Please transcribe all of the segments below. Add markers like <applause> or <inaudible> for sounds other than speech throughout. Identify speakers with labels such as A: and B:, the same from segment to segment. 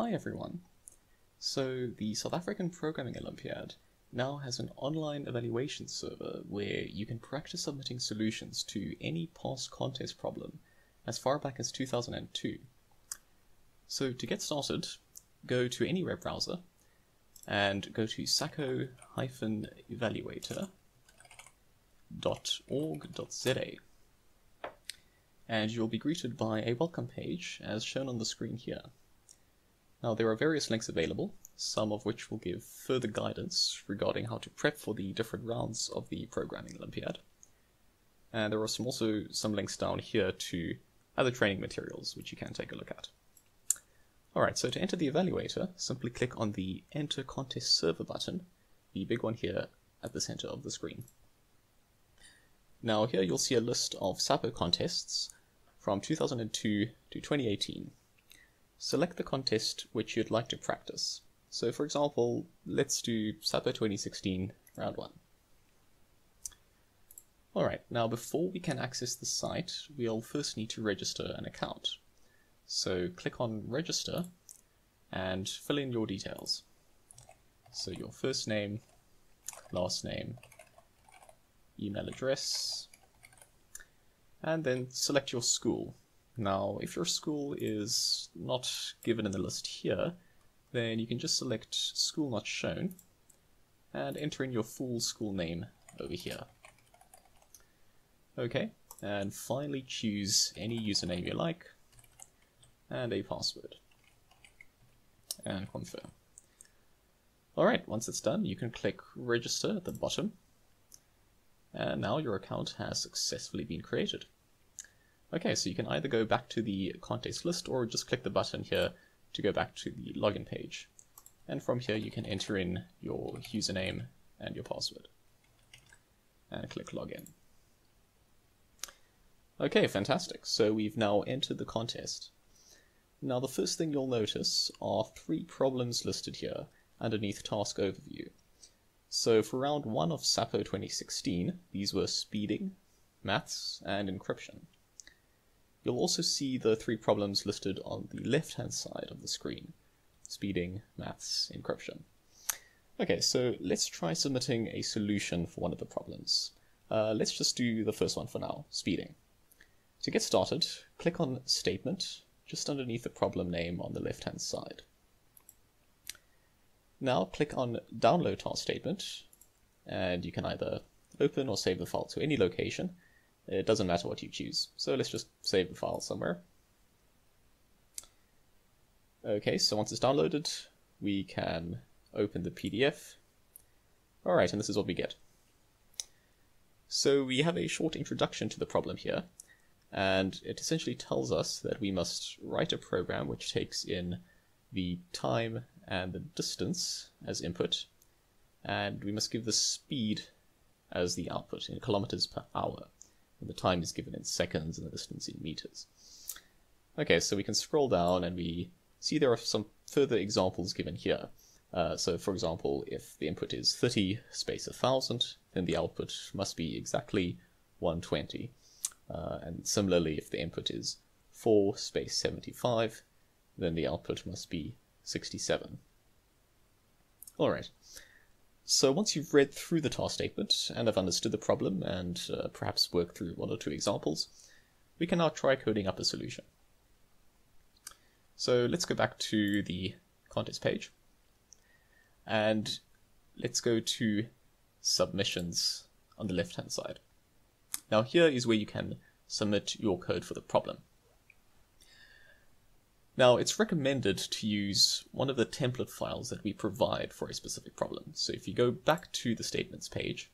A: Hi everyone. So the South African Programming Olympiad now has an online evaluation server where you can practice submitting solutions to any past contest problem as far back as 2002. So to get started, go to any web browser and go to saco-evaluator.org.za and you'll be greeted by a welcome page as shown on the screen here. Now there are various links available, some of which will give further guidance regarding how to prep for the different rounds of the Programming Olympiad. And there are some also some links down here to other training materials which you can take a look at. Alright, so to enter the evaluator, simply click on the Enter Contest Server button, the big one here at the center of the screen. Now here you'll see a list of SAPO contests from 2002 to 2018. Select the contest which you'd like to practice. So for example, let's do SAPO 2016 round 1. Alright, now before we can access the site, we'll first need to register an account. So click on register and fill in your details. So your first name, last name, email address, and then select your school. Now, if your school is not given in the list here, then you can just select school not shown and enter in your full school name over here. Okay, and finally choose any username you like and a password and confirm. Alright, once it's done, you can click register at the bottom and now your account has successfully been created. Okay, so you can either go back to the contest list or just click the button here to go back to the login page. And from here you can enter in your username and your password. And click login. Okay, fantastic. So we've now entered the contest. Now the first thing you'll notice are three problems listed here underneath task overview. So for round one of SAPO 2016, these were speeding, maths, and encryption. You'll also see the three problems listed on the left-hand side of the screen. Speeding, maths, encryption. Okay, so let's try submitting a solution for one of the problems. Uh, let's just do the first one for now, speeding. To get started, click on Statement, just underneath the problem name on the left-hand side. Now click on Download Task Statement, and you can either open or save the file to any location, it doesn't matter what you choose. So let's just save the file somewhere. Okay, so once it's downloaded, we can open the PDF. Alright, and this is what we get. So we have a short introduction to the problem here, and it essentially tells us that we must write a program which takes in the time and the distance as input, and we must give the speed as the output in kilometers per hour the time is given in seconds and the distance in meters. Okay, so we can scroll down and we see there are some further examples given here. Uh, so for example, if the input is 30 space 1000, then the output must be exactly 120. Uh, and similarly, if the input is 4 space 75, then the output must be 67. Alright, so once you've read through the task statement and have understood the problem and uh, perhaps worked through one or two examples, we can now try coding up a solution. So let's go back to the contest page and let's go to submissions on the left hand side. Now here is where you can submit your code for the problem. Now, it's recommended to use one of the template files that we provide for a specific problem. So if you go back to the statements page,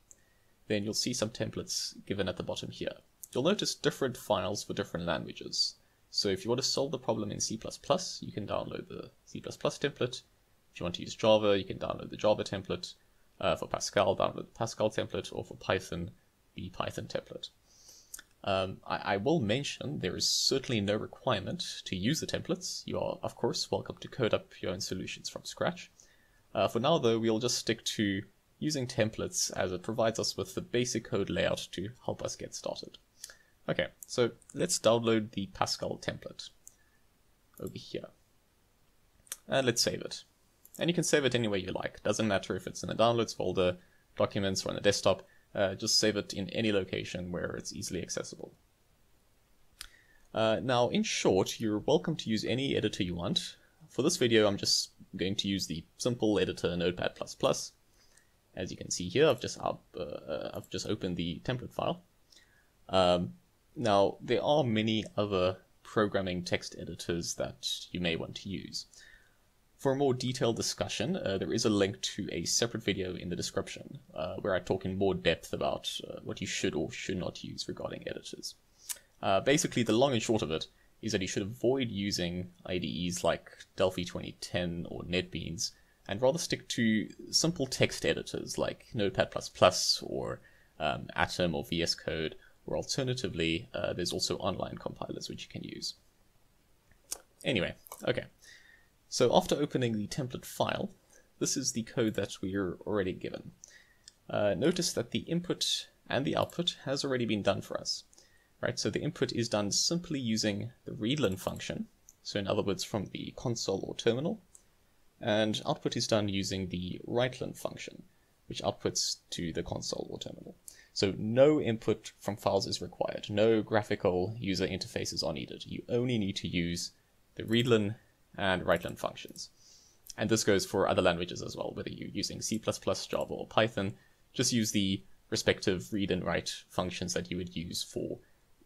A: then you'll see some templates given at the bottom here. You'll notice different files for different languages. So if you want to solve the problem in C++, you can download the C++ template. If you want to use Java, you can download the Java template. Uh, for Pascal, download the Pascal template, or for Python, the Python template. Um, I, I, will mention there is certainly no requirement to use the templates. You are, of course, welcome to code up your own solutions from scratch. Uh, for now, though, we'll just stick to using templates as it provides us with the basic code layout to help us get started. Okay, so let's download the Pascal template over here. and let's save it. And you can save it any way you like. Doesn't matter if it's in the downloads folder, documents, or on the desktop. Uh, just save it in any location where it's easily accessible. Uh, now, in short, you're welcome to use any editor you want. For this video, I'm just going to use the simple editor Notepad++. As you can see here, I've just up, uh, uh, I've just opened the template file. Um, now, there are many other programming text editors that you may want to use. For a more detailed discussion, uh, there is a link to a separate video in the description uh, where I talk in more depth about uh, what you should or should not use regarding editors. Uh, basically, the long and short of it is that you should avoid using IDEs like Delphi 2010 or NetBeans and rather stick to simple text editors like Notepad++ or um, Atom or VS Code, or alternatively, uh, there's also online compilers which you can use. Anyway, okay. So after opening the template file, this is the code that we are already given. Uh, notice that the input and the output has already been done for us. Right, so the input is done simply using the readln function, so in other words from the console or terminal, and output is done using the writeln function, which outputs to the console or terminal. So no input from files is required, no graphical user interfaces are needed. You only need to use the readln and writeln functions. And this goes for other languages as well, whether you're using C++, Java, or Python, just use the respective read and write functions that you would use for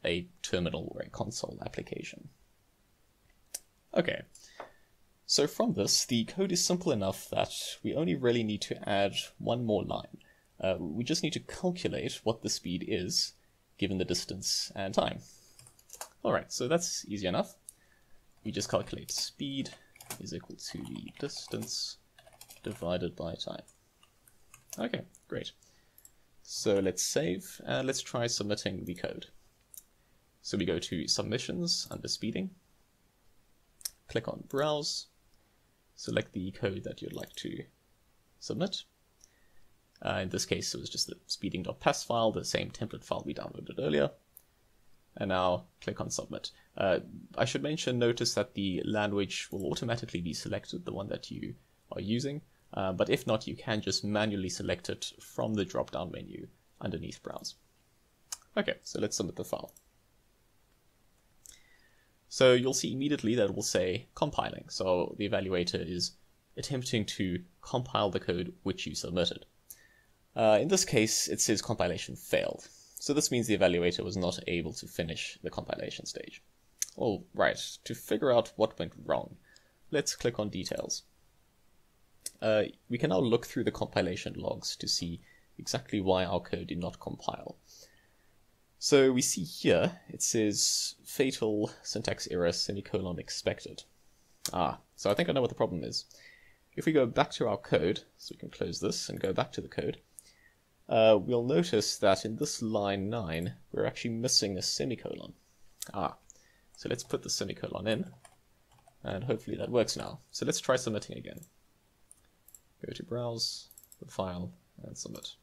A: a terminal or a console application. Okay, so from this, the code is simple enough that we only really need to add one more line. Uh, we just need to calculate what the speed is, given the distance and time. Alright, so that's easy enough. We just calculate speed is equal to the distance divided by time. Okay, great. So let's save and let's try submitting the code. So we go to Submissions under Speeding, click on Browse, select the code that you'd like to submit. Uh, in this case, it was just the speeding.pas file, the same template file we downloaded earlier. And now click on Submit. Uh, I should mention, notice that the language will automatically be selected, the one that you are using. Uh, but if not, you can just manually select it from the drop-down menu underneath Browse. Okay, so let's submit the file. So you'll see immediately that it will say compiling. So the evaluator is attempting to compile the code which you submitted. Uh, in this case, it says compilation failed. So this means the evaluator was not able to finish the compilation stage. All right, to figure out what went wrong, let's click on details. Uh, we can now look through the compilation logs to see exactly why our code did not compile. So we see here, it says fatal syntax error semicolon expected. Ah, so I think I know what the problem is. If we go back to our code, so we can close this and go back to the code, uh, we'll notice that in this line 9, we're actually missing a semicolon. Ah, so let's put the semicolon in, and hopefully that works now. So let's try submitting again. Go to Browse, the file, and submit.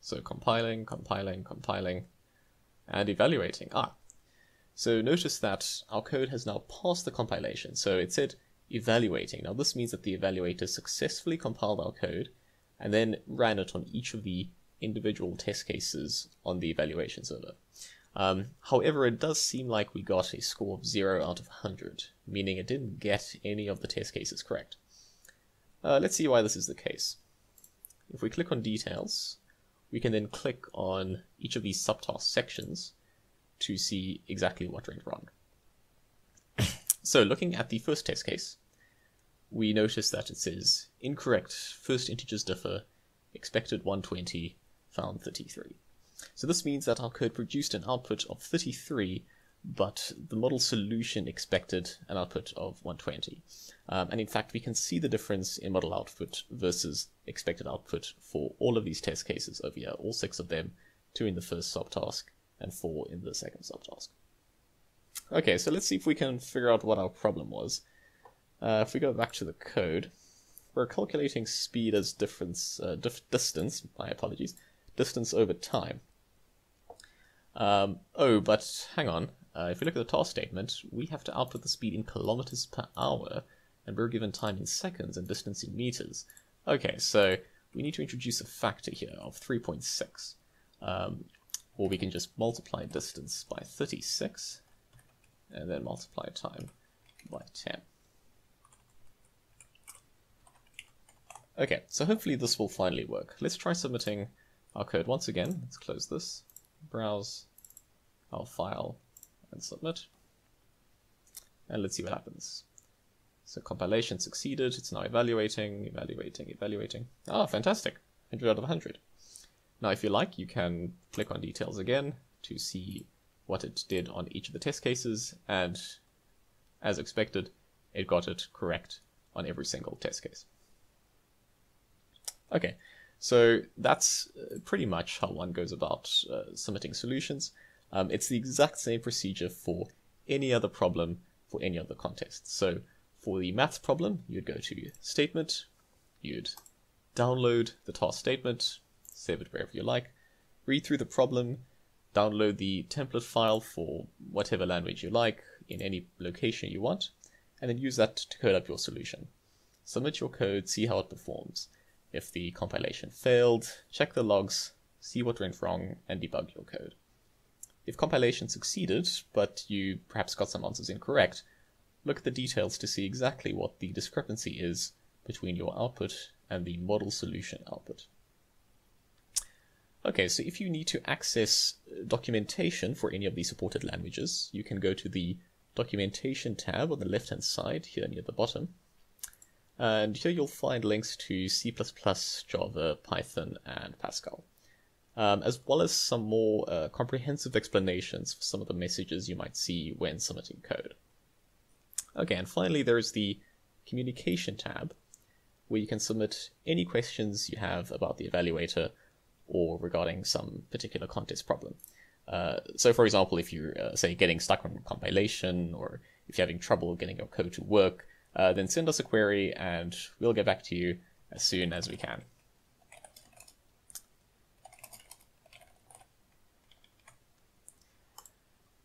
A: So compiling, compiling, compiling, and evaluating. Ah, so notice that our code has now passed the compilation. So it said evaluating. Now this means that the evaluator successfully compiled our code and then ran it on each of the individual test cases on the evaluation server. Um, however, it does seem like we got a score of 0 out of 100, meaning it didn't get any of the test cases correct. Uh, let's see why this is the case. If we click on details, we can then click on each of these subtask sections to see exactly what went wrong. <coughs> so looking at the first test case, we notice that it says incorrect first integers differ, expected 120, found 33. So this means that our code produced an output of 33 but the model solution expected an output of 120. Um, and in fact, we can see the difference in model output versus expected output for all of these test cases over here, all six of them, two in the first subtask and four in the second subtask. Okay, so let's see if we can figure out what our problem was. Uh, if we go back to the code, we're calculating speed as difference, uh, dif distance, my apologies, distance over time. Um, oh, but hang on. uh, if we look at the task statement, we have to output the speed in kilometers per hour, and we're given time in seconds and distance in meters. Okay, so we need to introduce a factor here of 3.6. Um, or we can just multiply distance by 36, and then multiply time by 10. Okay, so hopefully this will finally work. Let's try submitting our code once again. Let's close this, browse our file, and submit. And let's see what happens. So compilation succeeded. It's now evaluating, evaluating, evaluating. Ah, fantastic. 100 out of 100. Now, if you like, you can click on details again to see what it did on each of the test cases. And as expected, it got it correct on every single test case. Okay, so that's uh, pretty much how one goes about uh, submitting solutions. Um, it's the exact same procedure for any other problem for any other context. So for the maths problem, you'd go to statement, you'd download the task statement, save it wherever you like, read through the problem, download the template file for whatever language you like in any location you want, and then use that to code up your solution. Submit your code, see how it performs. If the compilation failed, check the logs, see what went wrong, and debug your code. If compilation succeeded, but you perhaps got some answers incorrect, look at the details to see exactly what the discrepancy is between your output and the model solution output. Okay, so if you need to access uh, documentation for any of the supported languages, you can go to the documentation tab on the left-hand side here near the bottom. And here you'll find links to C++, Java, Python, and Pascal, um, as well as some more uh, comprehensive explanations for some of the messages you might see when submitting code. Okay, and finally there's the communication tab, where you can submit any questions you have about the evaluator or regarding some particular contest problem. Uh, so, for example, if you're, uh, say, getting stuck on compilation or if you're having trouble getting your code to work, uh, then send us a query and we'll get back to you as soon as we can.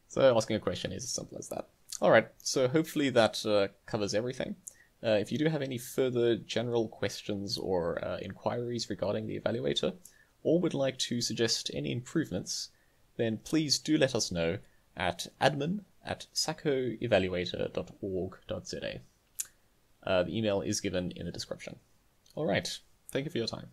A: So asking a question is as simple as that. Alright, so hopefully that uh, covers everything. Uh, if you do have any further general questions or uh, inquiries regarding the evaluator, or would like to suggest any improvements, then please do let us know at admin at saco-evaluator.org.za. Uh, the email is given in the description. All right. Thank you for your time.